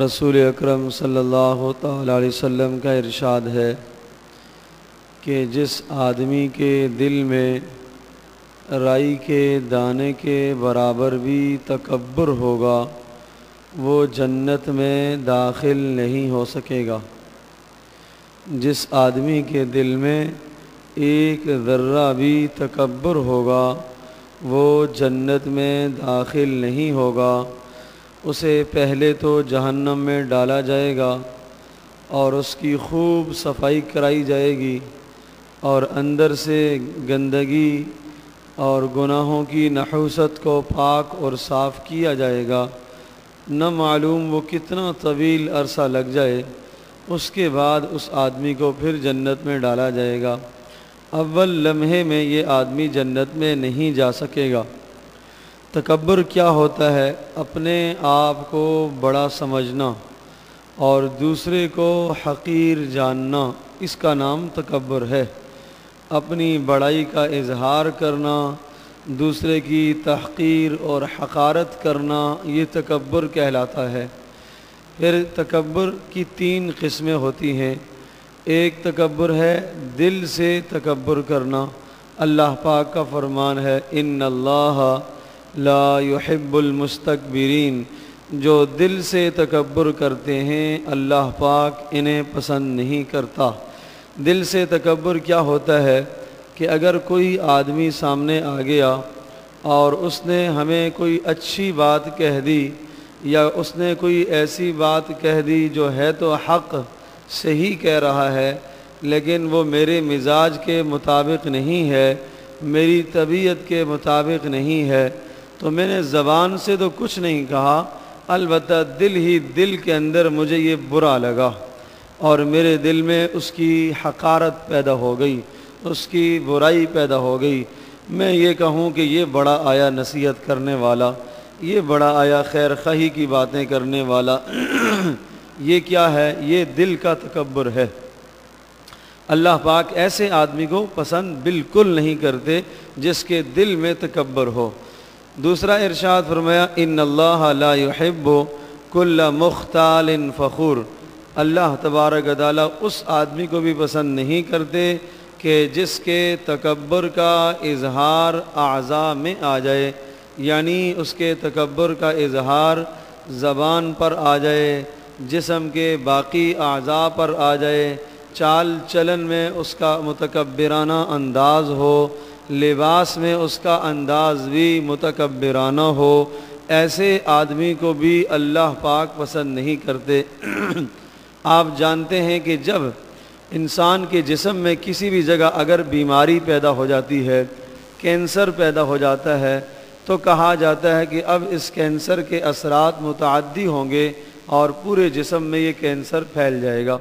रसूल अकरम सल्लल्लाहु ताला अलैहि वसल्लम का इरशाद है कि जिस आदमी के दिल में राई के दाने के बराबर भी तकबर होगा, वो जन्नत में दाखिल नहीं हो सकेगा। जिस आदमी के दिल में एक ज़र्रा भी तकबर होगा, वो जन्नत में दाखिल नहीं होगा। उसे पहले तो जहन्नम में डाला जाएगा और उसकी खूब सफ़ाई कराई जाएगी। और अंदर से गंदगी और गुनाहों की नहूसत को पाक और साफ़ किया जाएगा। न मालूम वो कितना तवील अरसा लग जाए, उसके बाद उस आदमी को फिर जन्नत में डाला जाएगा। अव्वल लम्हे में ये आदमी जन्नत में नहीं जा सकेगा। तकबर क्या होता है? अपने आप को बड़ा समझना और दूसरे को हकीर जानना, इसका नाम तकबर है। अपनी बड़ाई का इजहार करना, दूसरे की तहकीर और हकारत करना, ये तकबर कहलाता है। फिर तकबर की तीन किस्में होती हैं। एक तकबर है दिल से तकबर करना। अल्लाह पाक का फरमान है इन अल्लाह ला युहिब्बुल जो दिल से तकबर करते हैं, अल्लाह पाक इन्हें पसंद नहीं करता। दिल से तकबर क्या होता है कि अगर कोई आदमी सामने आ गया और उसने हमें कोई अच्छी बात कह दी या उसने कोई ऐसी बात कह दी जो है तो हक़ सही कह रहा है, लेकिन वो मेरे मिजाज के मुताबिक नहीं है, मेरी तबीयत के मुताबिक नहीं है तो मैंने ज़बान से तो कुछ नहीं कहा अलबत् दिल ही दिल के अंदर मुझे ये बुरा लगा। और मेरे दिल में उसकी हकारत पैदा हो गई, उसकी बुराई पैदा हो गई। मैं ये कहूँ कि ये बड़ा आया नसीहत करने वाला, ये बड़ा आया खैर खही की बातें करने वाला। ये क्या है? ये दिल का तकबर है। अल्लाह पाक ऐसे आदमी को पसंद बिल्कुल नहीं करते जिसके दिल में तकबर हो। दूसरा इरशाद फरमाया इन अल्लाह अल्लाहब कुल्ला मुख्ताल फ़खूर। अल्लाह तबारक ताली उस आदमी को भी पसंद नहीं करते कि जिसके तकबर का इजहार अज़ा में आ जाए, यानी उसके तकबर का इजहार ज़बान पर आ जाए, जिसम के बाकी अज़ा पर आ जाए, चाल चलन में उसका मतकबराना अंदाज़ हो, लिबास में उसका अंदाज भी मतकबराना हो, ऐसे आदमी को भी अल्लाह पाक पसंद नहीं करते। आप जानते हैं कि जब इंसान के जिसम में किसी भी जगह अगर बीमारी पैदा हो जाती है, कैंसर पैदा हो जाता है तो कहा जाता है कि अब इस कैंसर के असरात मुतदी होंगे और पूरे जिसम में ये कैंसर फैल जाएगा।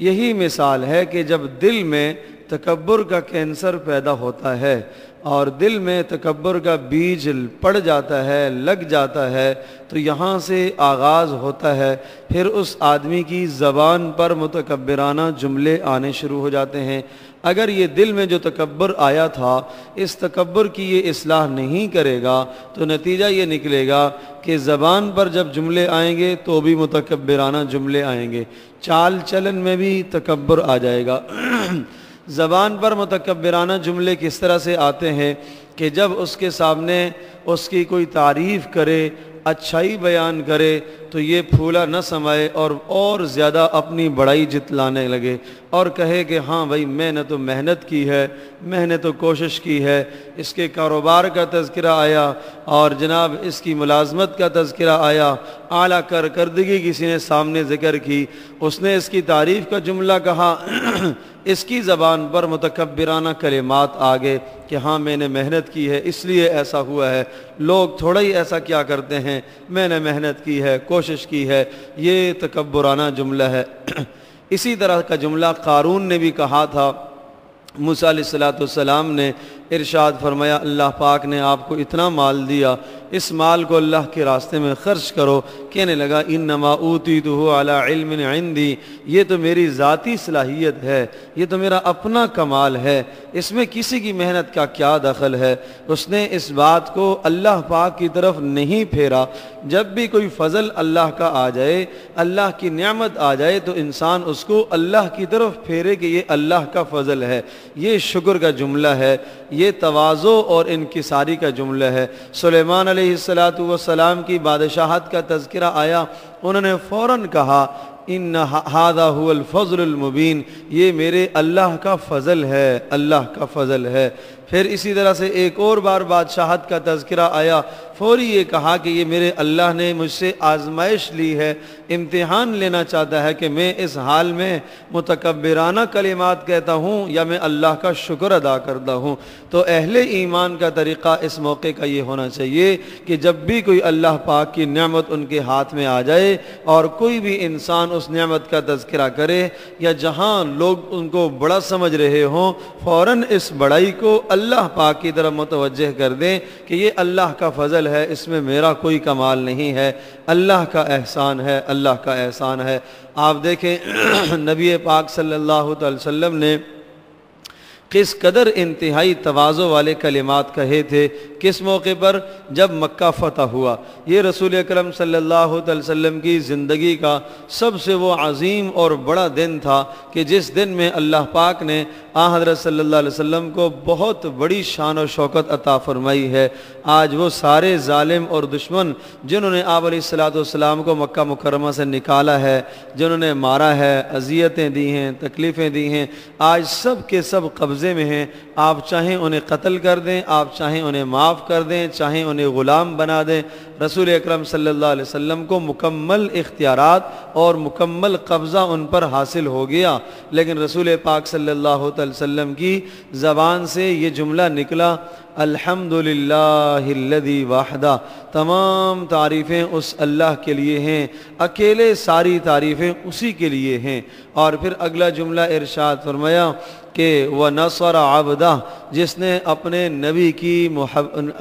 यही मिसाल है कि जब दिल में तकबर का कैंसर पैदा होता है और दिल में तकबर का बीज पड़ जाता है, लग जाता है तो यहाँ से आगाज़ होता है। फिर उस आदमी की ज़बान पर मतकबराना जुमले आने शुरू हो जाते हैं। अगर ये दिल में जो तकबर आया था, इस तकबर की ये असलाह नहीं करेगा तो नतीजा ये निकलेगा कि ज़बान पर जब जुमले आएँगे तो भी मतकबराना जुमले आएँगे। चाल चलन में भी तकबर आ जाएगा। ज़बान पर मतकबराना जुमले किस तरह से आते हैं कि जब उसके सामने उसकी कोई तारीफ़ करे, अच्छाई बयान करे तो ये फूला न समाए और और ज़्यादा अपनी बड़ाई जितलाने लगे और कहे कि हाँ भाई, मैंने तो मेहनत की है, मैंने तो कोशिश की है। इसके कारोबार का तस्करा आया और जनाब, इसकी मुलाजमत का तस्करा आया। आला कर करदगी किसी ने सामने ज़िक्र की। उसने इसकी तारीफ़ का जुमला कहा, इसकी ज़बान पर मुतकबराना कलिमात आ गए कि हाँ मैंने मेहनत की है, इसलिए ऐसा हुआ है। लोग थोड़ा ही ऐसा क्या करते हैं? मैंने मेहनत की है, कोशिश की है, ये तकबराना जुमला है। इसी तरह का जुमला कारून ने भी कहा था। मूसा ने इरशाद फरमाया, अल्लाह पाक ने आपको इतना माल दिया, इस माल को अल्लाह के रास्ते में ख़र्च करो कहने लगा इन नमाऊती तो हो अला इल्मी ये तो मेरी ज़ाती सलाहियत है, ये तो मेरा अपना कमाल है, इसमें किसी की मेहनत का क्या दखल है? उसने इस बात को अल्लाह पाक की तरफ़ नहीं फेरा। जब भी कोई फ़ज़ल अल्लाह का आ जाए, अल्लाह की नियामत आ जाए तो इंसान उसको अल्लाह की तरफ़ फेरे कि ये अल्लाह का फ़ज़ल है। ये शुक्र का जुमला है, ये तवाज़ो और इनकिसारी का जुमला है। सुलेमान सलाम की बादशाहत का तस्करा आया। उन्होंने फ़ौर कहा इन हादा ये मेरे अल्लाह का फ़ज़ल है, अल्लाह का फ़ज़ल है। फिर इसी तरह से एक और बार बादशाहत का तस्करा आया। फौरी ये कहा कि ये मेरे अल्लाह ने मुझसे आजमाइश ली है, इम्तिहान लेना चाहता है कि मैं इस हाल में मतकबराना कलिमात कहता हूँ या मैं अल्लाह का शुक्र अदा करता हूँ। तो अहले ईमान का तरीक़ा इस मौके का ये होना चाहिए कि जब भी कोई अल्लाह पाक की नियामत उनके हाथ में आ जाए और कोई भी इंसान उस नमत का तस्करा करे, या जहाँ लोग उनको बड़ा समझ रहे हों फ़ौर इस बड़ाई को अल्लाह पाक की तरफ़ मुतवजह कर दें कि ये अल्लाह का फ़ज़ल है, इसमें मेरा कोई कमाल नहीं है। अल्लाह का एहसान है, अल्लाह का एहसान है। आप देखें, नबी पाक सल्लल्लाहु अलैहि वसल्लम ने किस कदर इंतहाई तवाज़ो वाले कलिमात कहे थे, किस मौके पर? जब मक्का फ़तह हुआ। ये रसूल अकरम सल्लल्लाहु की ज़िंदगी का सबसे वो अजीम और बड़ा दिन था कि जिस दिन में अल्लाह पाक ने आ हज़रत अलैहि वसल्लम को बहुत बड़ी शान और शौकत अता फरमाई है। आज वो सारे ालिम और दुश्मन जिन्होंने आप को मक्का मुकरमा से निकाला है, जिन्होंने मारा है, अजियतें दी हैं, तकलीफ़ें दी हैं, आज सब के सब कब्ज़े में हैं। आप चाहें उन्हें कत्ल कर दें, आप चाहें उन्हें माफ़ कर दें, चाहें उन्हें ग़ुलाम बना दें रसूल अक्रम सल्लल्लाहु को मुकम्मल इख्तियारात और मुकम्मल कब्ज़ा उन पर हासिल हो गया। लेकिन रसूल पाक अलैहि की ज़बान से ये जुमला निकला, अल्हम्दुलिल्लाहिल्लज़ी वाहदा। तमाम तारीफ़ें उस अल्लाह के लिए हैं, अकेले सारी तारीफ़ें उसी के लिए हैं। और फिर अगला जुमला इरशाद फरमाया कि व नसर आबदा जिसने अपने नबी की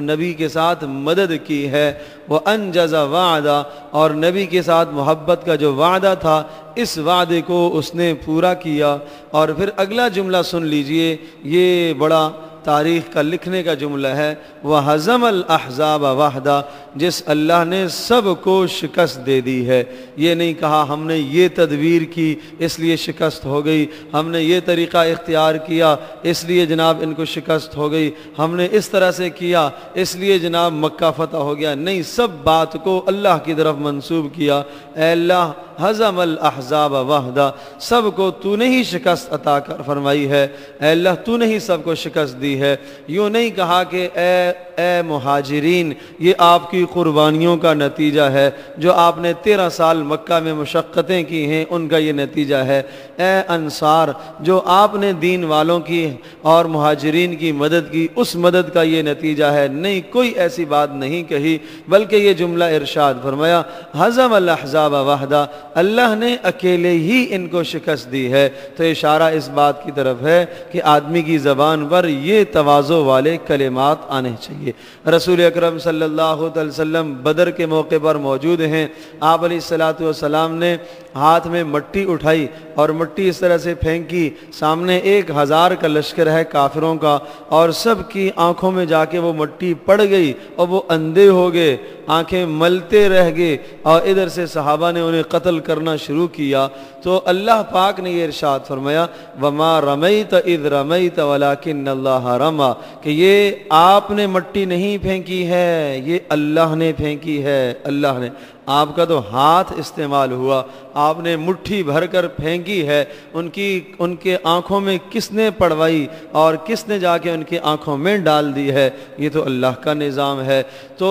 नबी के साथ मदद की है। वह अनजज़ा वादा, और नबी के साथ मोहब्बत का जो वादा था, इस वादे को उसने पूरा किया। और फिर अगला जुमला सुन लीजिए। ये बड़ा तारीख़ का लिखने का जुमला है। वह हज़म अहज़ाब वाहदा जिस अल्लाह ने सबको शिकस्त दे दी है। ये नहीं कहा, हमने ये तदवीर की, इसलिए शिकस्त हो गई। हमने ये तरीक़ा इख्तियार किया, इसलिए जनाब इनको शिकस्त हो गई। हमने इस तरह से किया, इसलिए जनाब मक्का फ़तह हो गया। नहीं, सब बात को अल्लाह की तरफ़ मंसूब किया। अल्लाह हज़म अहज़ाब वाहदा सबको तूने ही शिकस्त अता कर फरमाई है। अल्लाह, तूने ही सबको शिकस्त दी है। यूँ नहीं कहा कि ए ए महाजरीन, ये आपकी क़ुरबानियों का नतीजा है, जो आपने तेरह साल मक्का में मशक्क़तें की हैं, उनका ये नतीजा है। ए अनसार जो आपने दीन वालों की और महाजरीन की मदद की, उस मदद का ये नतीजा है। नहीं, कोई ऐसी बात नहीं कही, बल्कि ये जुमला इरशाद फरमाया, हज़म अल्लाहजाब वाहदा अल्लाह ने अकेले ही इनको शिकस्त दी है। तो इशारा इस बात की तरफ़ है कि आदमी की ज़बान पर ये तवाज़ो वाले कलेमात आने चाहिए। रसूल अक्रम सल्लाम बदर के मौके पर मौजूद हैं। आप सलाम ने हाथ में मट्टी उठाई और मट्टी इस तरह से फेंकी। सामने एक हज़ार का लश्कर है काफिरों का और सब की आँखों में जाके वो मट्टी पड़ गई और वो अंधे हो गए। आँखें मलते रह गए और इधर से सहाबा ने उन्हें कत्ल करना शुरू किया। तो अल्लाह पाक ने ये इरशाद फरमाया, वमा रमई इद रमई तला किन अल्लाह रमा कि ये आपने मट्टी नहीं फेंकी है, ये अल्लाह ने फेंकी है, अल्लाह ने। आपका तो हाथ इस्तेमाल हुआ। आपने मुट्ठी भर कर फेंकी है। उनकी, उनके आँखों में किसने पड़वाई और किसने जाके उनकी आँखों में डाल दी है? ये तो अल्लाह का निज़ाम है। तो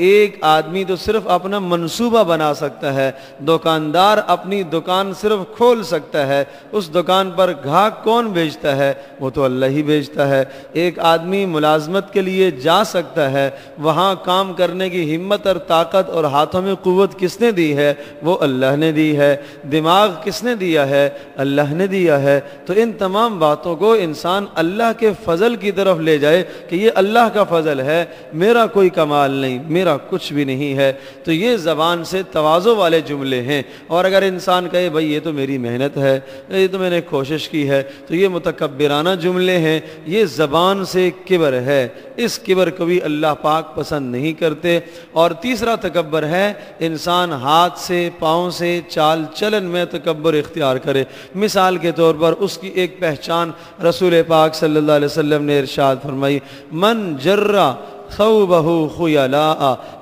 एक आदमी तो सिर्फ़ अपना मंसूबा बना सकता है। दुकानदार अपनी दुकान सिर्फ़ खोल सकता है। उस दुकान पर घाक कौन बेचता है? वो तो अल्लाह ही बेचता है। एक आदमी मुलाजमत के लिए जा सकता है। वहाँ काम करने की हिम्मत और ताकत और हाथों में क़ुत किसने दी है? वो अल्लाह ने दी है। दिमाग किसने दिया है? अल्लाह ने दिया है। तो इन तमाम बातों को इंसान अल्लाह के फ़ज़ल की तरफ़ ले जाए कि ये अल्लाह का फ़ज़ल है। मेरा कोई कमाल नहीं, मेरा कुछ भी नहीं है। तो ये ज़बान से तोज़ो वाले जुमले हैं। और अगर इंसान कहे, भाई, ये तो मेरी मेहनत है, ये तो मैंने कोशिश की है। तो ये मुतकबराना जुमले हैं। ये ज़बान से किबर है। इस किबर को भी अल्लाह पाक पसंद नहीं करते। और तीसरा तकबर है इंसान हाथ से, पाँव से, चाल चलन में तकबर इख्तियार करे। मिसाल के तौर पर उसकी एक पहचान रसूल पाक अलैहि वसल्लम ने इरशाद फरमाई, मन जर्रा सौबहू खुयला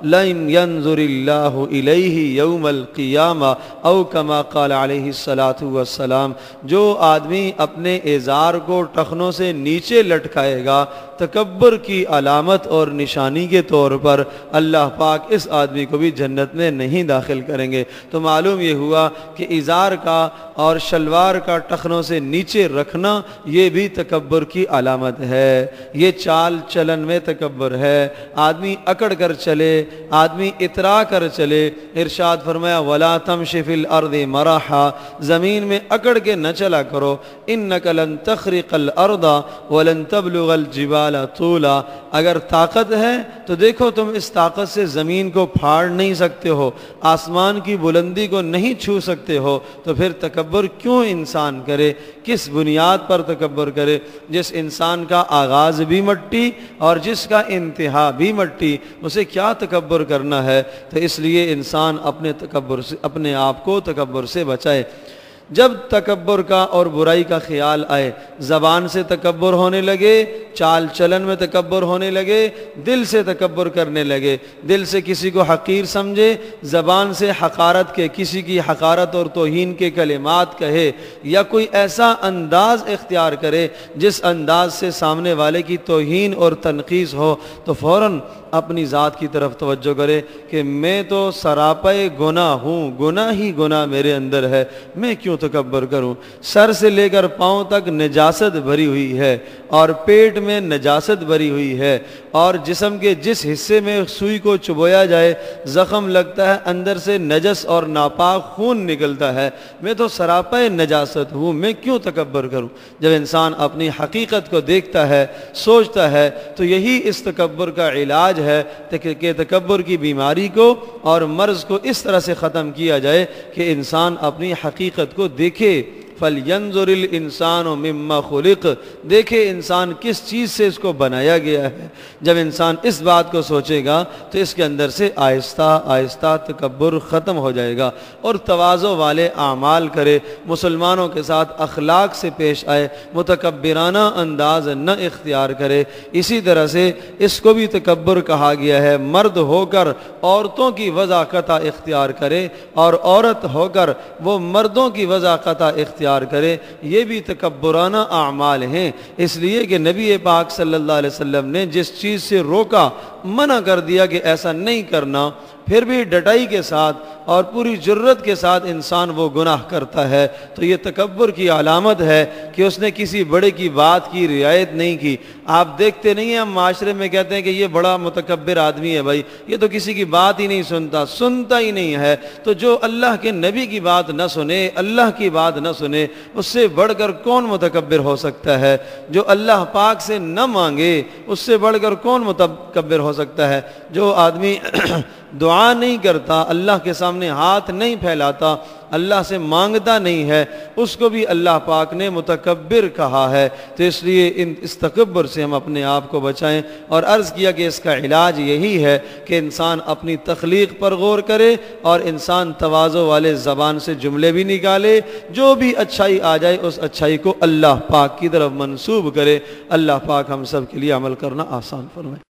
लन यंजुरिल्लाहु इलैहि यौमल क़ियामा औ कमा क़ाल अलैहिस्सलातु वस्सलाम जो आदमी अपने एज़ार को टखनों से नीचे लटकाएगा तकबर की अलामत और निशानी के तौर पर अल्लाह पाक इस आदमी को भी जन्नत में नहीं दाखिल करेंगे तो मालूम ये हुआ कि इज़ार का और शलवार का टखनों से नीचे रखना ये भी तकबर की अलामत है ये चाल चलन में तकबर है आदमी अकड़ कर चले, आदमी इतरा कर चले। इरशाद फरमाया, वला तम शिफिल अर्द मराहा ज़मीन में अकड़ के न चला करो। इन नकलन तखरिकल अर्दा वलन तबलगल जिबाला तूला। अगर ताकत है तो देखो तुम इस ताकत से ज़मीन को फाड़ नहीं सकते हो, आसमान की बुलंदी को नहीं छू सकते हो। तो फिर तकबर क्यों इंसान करे? किस बुनियाद पर तकबर करे? जिस इंसान का आगाज़ भी मट्टी और जिसका इंतहा भी मट्टी, उसे क्या तकबर करना है? तो इसलिए इंसान अपने तकबर से, अपने आप को तकबर से बचाए। जब तकबर का और बुराई का ख्याल आए, ज़बान से तकबर होने लगे, चाल चलन में तकबर होने लगे, दिल से तकबर करने लगे, दिल से किसी को हकीर समझे, ज़बान से हकारत के, किसी की हकारत और तोहन के कलिमात कहे, या कोई ऐसा अंदाज इख्तियार करे, जिस अंदाज से सामने वाले की तोहन और तनखीस हो तो फ़ौर अपनी ज़ात की तरफ़ तवज्जो करे कि मैं तो सरापा गुना हूँ गुना ही गुना मेरे अंदर है, मैं क्यों तकबर करूँ? सर से लेकर पाँव तक नजासत भरी हुई है और पेट में नजासत भरी हुई है। और जिसम के जिस हिस्से में सुई को चुबोया जाए, ज़ख़म लगता है, अंदर से नजस और नापाक खून निकलता है। मैं तो सरापा नजासत हूँ, मैं क्यों तकबर करूँ? जब इंसान अपनी हकीकत को देखता है, सोचता है तो यही इस तकबर का इलाज है कि तकबर की बीमारी को और मर्ज़ को इस तरह से ख़त्म किया जाए कि इंसान अपनी हकीकत को देखे फल यंजुरिल इंसान मम्मा खुलिक। देखे इंसान किस चीज़ से इसको बनाया गया है? जब इंसान इस बात को सोचेगा तो इसके अंदर से आहिस्ता आहिस्ता तकबर ख़त्म हो जाएगा और तोज़ो वाले आमाल करे। मुसलमानों के साथ अखलाक से पेश आए मुतकबराना अंदाज न इख्तियार करे। इसी तरह से इसको भी तकबर कहा गया है, मर्द होकर औरतों की वज़ाक़ता इख्तियार करे और औरत होकर वो मर्दों की वज़ाक़ता इख्तियार इख्तियार करे, ये भी तकबराना अमाल हैं। इसलिए कि नबी पाक सल्लल्लाहु अलैहि वसल्लम ने जिस चीज़ से रोका मना कर दिया कि ऐसा नहीं करना, फिर भी डटाई के साथ और पूरी ज़रूरत के साथ इंसान वो गुनाह करता है। तो ये तकबर की अलामत है कि उसने किसी बड़े की बात की, रियायत नहीं की। आप देखते नहीं हैं, हम माशरे में कहते हैं कि ये बड़ा मतकबर आदमी है भाई। ये तो किसी की बात ही नहीं सुनता सुनता ही नहीं है। तो जो अल्लाह के नबी की बात न सुने, अल्लाह की बात न सुने, उससे बढ़कर कौन मतकबर हो सकता है? जो अल्लाह पाक से न मांगे, उससे बढ़कर कौन मतकबर हो सकता है। जो आदमी दुआ नहीं करता, अल्लाह के सामने हाथ नहीं फैलाता, अल्लाह से माँगता नहीं है, उसको भी अल्लाह पाक ने मुतकबर कहा है। तो इसलिए इन इस तकबर से हम अपने आप को बचाएँ और अर्ज़ किया कि इसका इलाज यही है कि इंसान अपनी तख्लीक पर गौर करे और इंसान तोज़ो वाले ज़बान से जुमले भी निकाले। जो भी अच्छाई आ जाए, उस अच्छाई को अल्लाह पाक की तरफ़ मनसूब करे। अल्लाह पाक हम सब के लिए अमल करना आसान फरमाए।